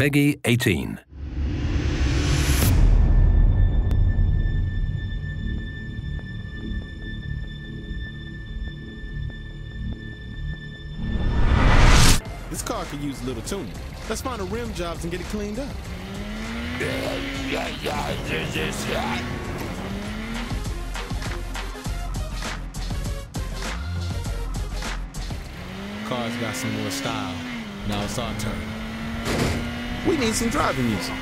Peggy 18. This car could use a little tuning. Let's find a rim jobs and get it cleaned up. Car's got some more style. Now it's our turn. We need some driving music.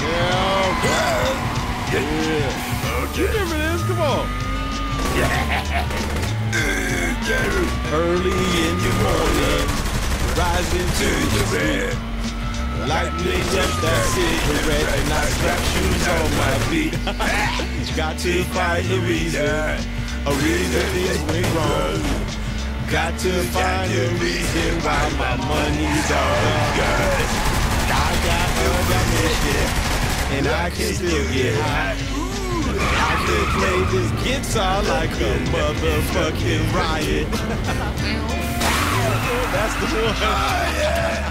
Yeah. Yeah. You remember this? Come on. Early in the morning, rising to the bed. Lightning up that cigarette and I strap shoes on my feet. Got to find a reason, a reason things went wrong. Got to find a reason why my money's all gone. I got other mission, and I can still get high. I can play this guitar like a motherfucking riot. That's the one.